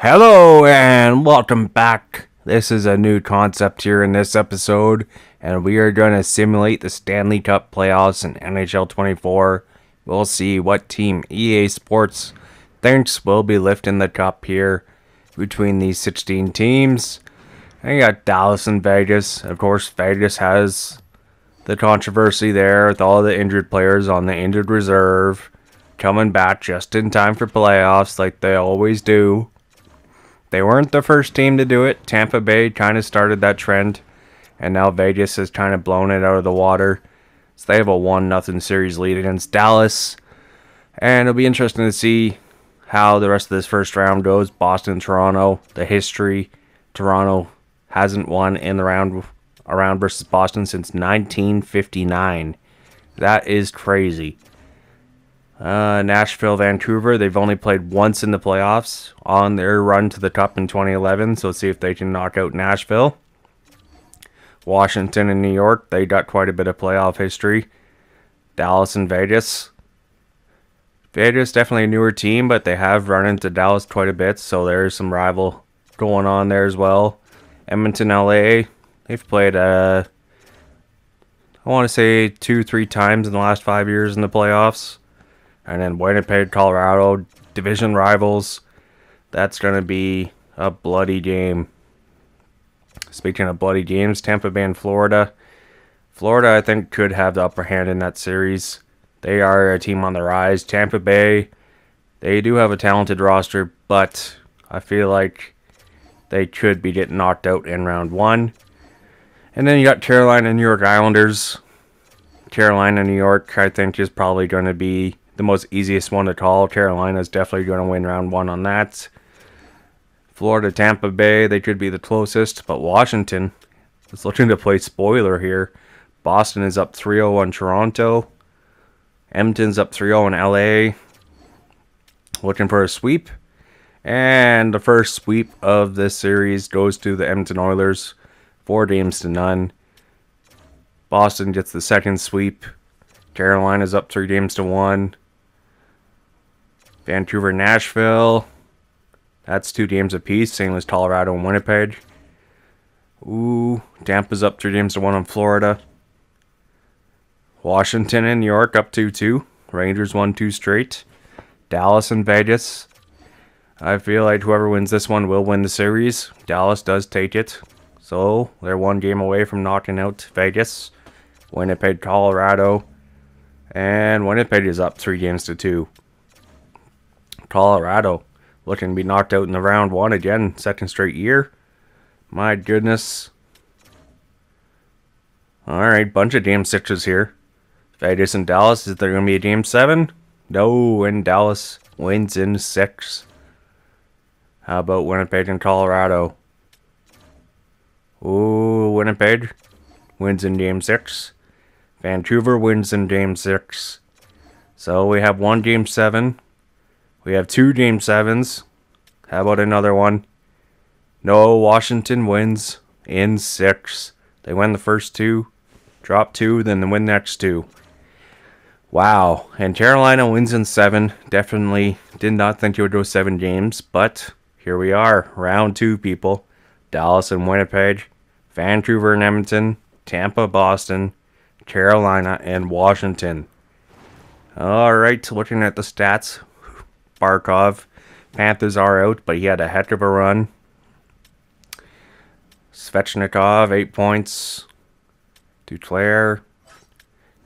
Hello and welcome back. This is a new concept here in this episode, and we are going to simulate the Stanley Cup playoffs in NHL 24. We'll see what team EA Sports thinks will be lifting the cup here between these 16 teams. And you got Dallas and Vegas. Of course, Vegas has the controversy there with all the injured players on the injured reserve coming back just in time for playoffs like they always do. They weren't the first team to do it. Tampa Bay kind of started that trend, and now Vegas has kind of blown it out of the water. So they have a 1 0 series lead against Dallas. And it'll be interesting to see how the rest of this first round goes. Boston, Toronto, the history. Toronto hasn't won in the round around versus Boston since 1959. That is crazy. Uh, Nashville, Vancouver, they've only played once in the playoffs on their run to the Cup in 2011, so see if they can knock out Nashville. Washington and New York, they got quite a bit of playoff history. Dallas and Vegas. Vegas definitely a newer team, but they have run into Dallas quite a bit, so there's some rival going on there as well. Edmonton, LA, they've played, uh, I want to say two, three times in the last five years in the playoffs and then Winnipeg, Colorado, division rivals. That's going to be a bloody game. Speaking of bloody games, Tampa Bay and Florida. Florida, I think, could have the upper hand in that series. They are a team on the rise. Tampa Bay, they do have a talented roster, but I feel like they could be getting knocked out in round one. And then you got Carolina and New York Islanders. Carolina, New York, I think, is probably going to be the most easiest one to call. Carolina is definitely going to win round one on that. Florida, Tampa Bay, they could be the closest, but Washington is looking to play spoiler here. Boston is up 3 0 on Toronto. Edmonton's up 3 0 in LA. Looking for a sweep. And the first sweep of this series goes to the Edmonton Oilers. Four games to none. Boston gets the second sweep. Carolina's up three games to one. Vancouver, Nashville. That's two games apiece. Same as Colorado and Winnipeg. Ooh, Tampa's up three games to one on Florida. Washington and New York up 2 2. Rangers won two straight. Dallas and Vegas. I feel like whoever wins this one will win the series. Dallas does take it. So they're one game away from knocking out Vegas. Winnipeg, Colorado. And Winnipeg is up three games to two. Colorado looking to be knocked out in the round one again, second straight year. My goodness. Alright, bunch of game sixes here. Vegas and Dallas, is there going to be a game seven? No, and Dallas wins in six. How about Winnipeg and Colorado? Ooh, Winnipeg wins in game six. Vancouver wins in game six. So we have one game seven. We have two game sevens. How about another one? No, Washington wins in six. They win the first two, drop two, then they win next two. Wow. And Carolina wins in seven. Definitely did not think it would go seven games, but here we are. Round two, people. Dallas and Winnipeg, Vancouver and Edmonton, Tampa, Boston, Carolina, and Washington. All right, looking at the stats, Barkov. Panthers are out, but he had a heck of a run. Svechnikov, 8 points. Duclair.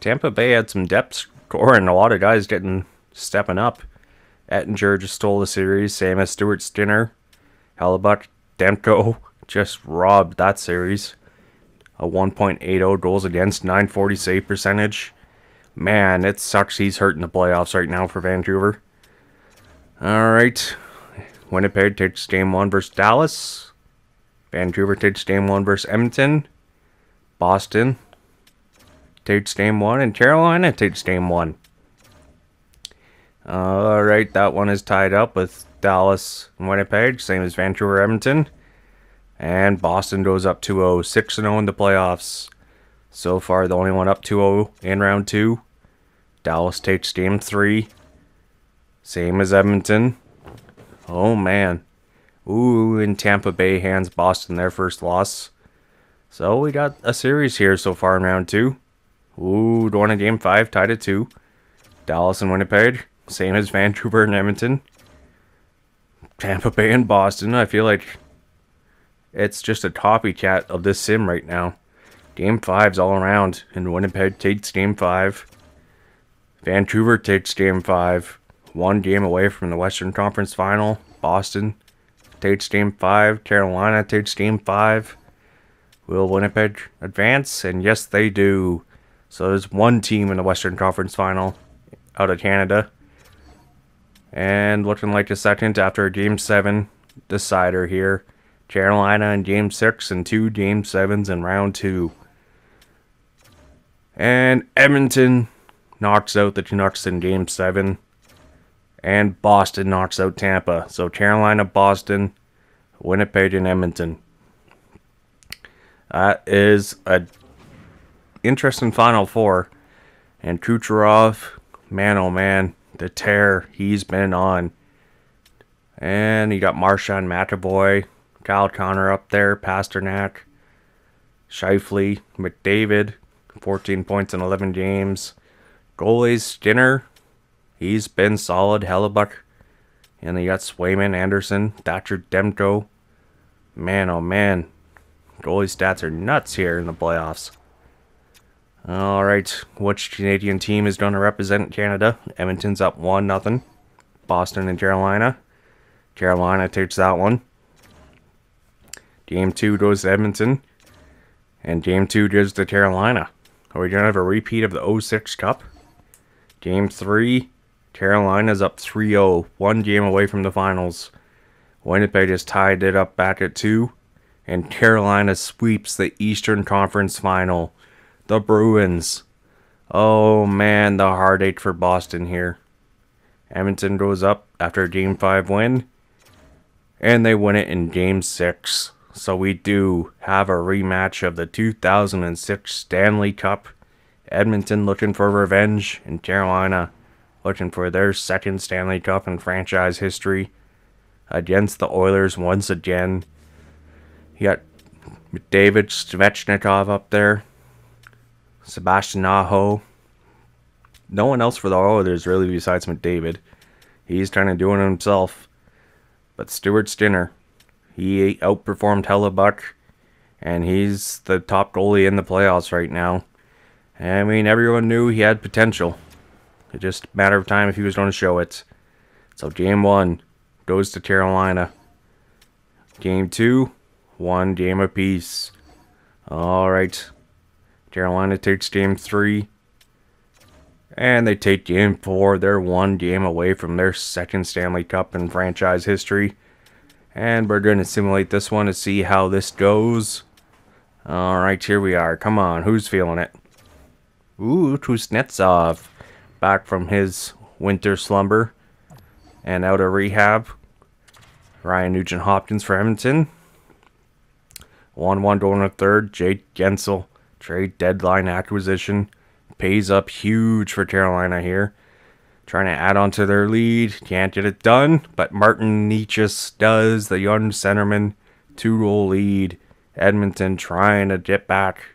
Tampa Bay had some depth scoring. A lot of guys getting stepping up. Oettinger just stole the series, same as Stuart Skinner. Hellebuyck, Demko just robbed that series. A 1.80 goals against, 940 save percentage. Man, it sucks he's hurting the playoffs right now for Vancouver. Alright. Winnipeg takes game one versus Dallas. Vancouver takes game one versus Edmonton. Boston takes game one. And Carolina takes game one. Alright, that one is tied up with Dallas and Winnipeg, same as Vancouver Edmonton. And Boston goes up 2 0, 6 0 in the playoffs. So far, the only one up 2 0 in round two. Dallas takes game three. Same as Edmonton. Oh man. Ooh, in Tampa Bay hands Boston their first loss. So we got a series here so far in round two. Ooh, won a game five, tied at two. Dallas and Winnipeg, same as Vancouver and Edmonton. Tampa Bay and Boston. I feel like it's just a copycat of this sim right now. Game fives all around, and Winnipeg takes game five. Vancouver takes game five. One game away from the Western Conference final. Boston takes game five. Carolina takes game five. Will Winnipeg advance? And yes, they do. So there's one team in the Western Conference final out of Canada. And looking like a second after a game seven decider here. Carolina in game six and two game sevens in round two. And Edmonton knocks out the Canucks in game seven. And Boston knocks out Tampa. So Carolina, Boston, Winnipeg, and Edmonton. That is a interesting Final Four. And Kucherov, man oh man, the tear he's been on. And you got Marchand McAvoy, Kyle Connor up there, Pastrnak, Scheifele, McDavid, 14 points in 11 games. Goalies, Skinner, he's been solid. Hellebuyck. and you got Swayman, Anderson, Thatcher, Demko. Man, oh man, goalie stats are nuts here in the playoffs. All right, which Canadian team is going to represent Canada? Edmonton's up one nothing. Boston and Carolina. Carolina takes that one. Game two goes to Edmonton. And game two goes to Carolina. Are we going to have a repeat of the 06 Cup? Game three, Carolina's up 3 0, one game away from the finals. Winnipeg just tied it up back at two. And Carolina sweeps the Eastern Conference final the Bruins. Oh man, the heartache for Boston here. Edmonton goes up after a Game 5 win, and they win it in Game 6. So we do have a rematch of the 2006 Stanley Cup. Edmonton looking for revenge, and Carolina looking for their second Stanley Cup in franchise history against the Oilers once again. You got David Svechnikov up there. Sebastian Aho. No one else for the Oilers really besides McDavid. He's trying to do it himself. But Stuart Skinner, he outperformed Hellebuyck, and he's the top goalie in the playoffs right now. I mean, everyone knew he had potential. Just matter of time if he was going to show it. So game one goes to Carolina. Game two, one game apiece. All right. Carolina takes game three. And they take game four. They're one game away from their second Stanley Cup in franchise history. And we're going to simulate this one to see how this goes. Alright, here we are. Come on, who's feeling it? Ooh, Kuznetsov. Back from his winter slumber. And out of rehab. Ryan Nugent Hopkins for Edmonton. 1 1 going to third. Jake Guentzel, Trade deadline acquisition pays up huge for Carolina here. Trying to add on to their lead. Can't get it done, but Martin Necas does. The young centerman. Two goal lead. Edmonton trying to get back,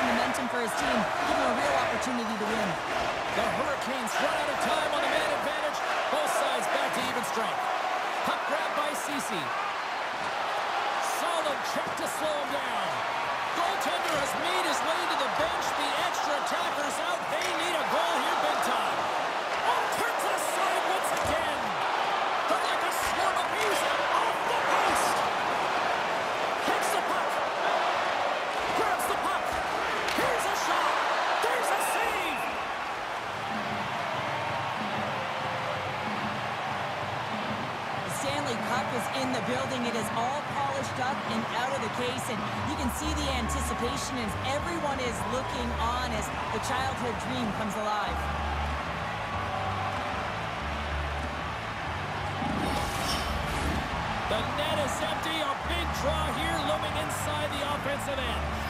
some momentum for his team, giving him a real opportunity to win. The Hurricanes run out of time on the man advantage. Both sides back to even strength. Cup grab by Cece. Solid check to slow him down. Goaltender has made his way to the bench. The extra attacker's out. They need a goal here big time. is in the building. It is all polished up and out of the case, and you can see the anticipation as everyone is looking on as the childhood dream comes alive. The net is empty. A big draw here looming inside the offensive end.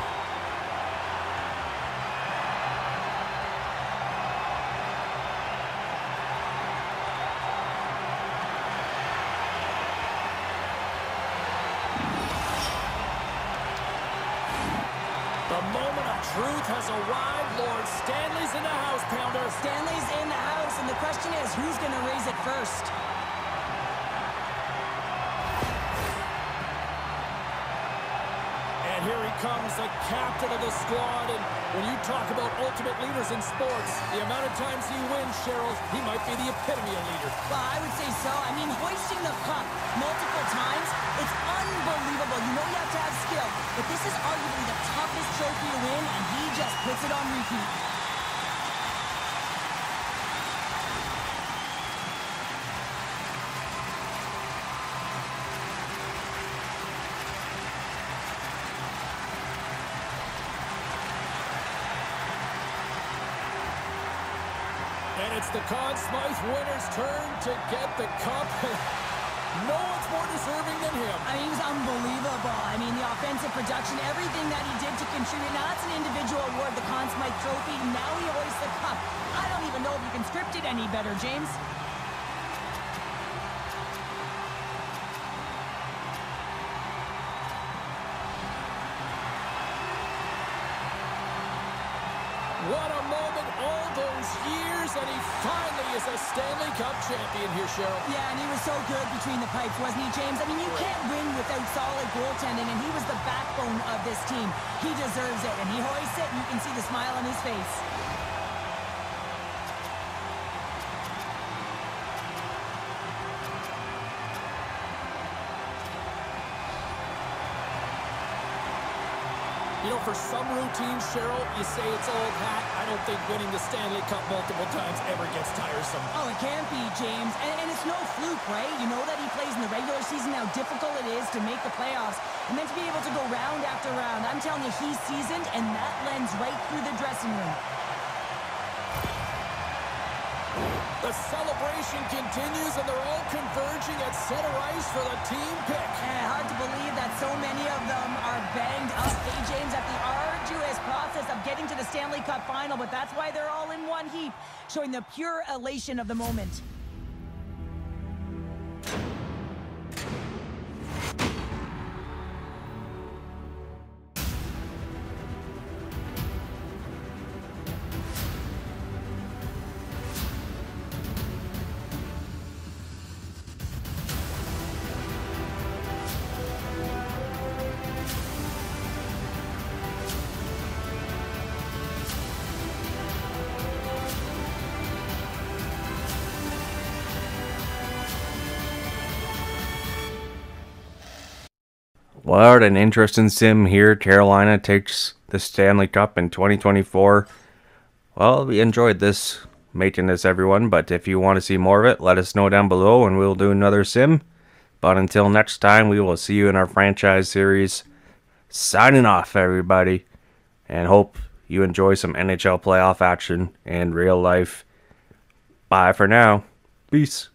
truth has arrived. Lord Stanley's in the house, Pounder. Stanley's in the house, and the question is, who's going to raise it first? Comes the captain of the squad. And when you talk about ultimate leaders in sports, the amount of times he wins, Cheryl, he might be the epitome of leader. Well, I would say so. I mean, hoisting the cup multiple times, it's unbelievable. You know you have to have skill, but this is arguably the toughest trophy to win, and he just puts it on repeat. And it's the Conn Smythe winner's turn to get the cup. no one's more deserving than him. I mean, he was unbelievable. I mean, the offensive production, everything that he did to contribute. Now, that's an individual award, the Conn Smythe Trophy. Now he hoists the cup. I don't even know if you can script it any better, James. What a moment those years, and he finally is a Stanley Cup champion here, Cheryl. Yeah, and he was so good between the pipes, wasn't he, James? I mean, you can't win without solid goaltending, and he was the backbone of this team. He deserves it, and he hoists it, and you can see the smile on his face. You know, for some routines, Cheryl, you say it's old hat. I don't think winning the Stanley Cup multiple times ever gets tiresome. Oh, it can't be, James. And, and it's no fluke, right? You know that he plays in the regular season, how difficult it is to make the playoffs. And then to be able to go round after round, I'm telling you, he's seasoned, and that lends right through the dressing room. The celebration continues, and they're all converging at center ice for the team pick. Yeah, hard to believe that so many of them are banged up. Hey, James, at the arduous process of getting to the Stanley Cup final, but that's why they're all in one heap, showing the pure elation of the moment. What an interesting sim here. Carolina takes the Stanley Cup in 2024. Well, we enjoyed this, making this everyone, but if you want to see more of it, let us know down below and we'll do another sim. But until next time, we will see you in our franchise series. Signing off, everybody, and hope you enjoy some NHL playoff action and real life. Bye for now. Peace.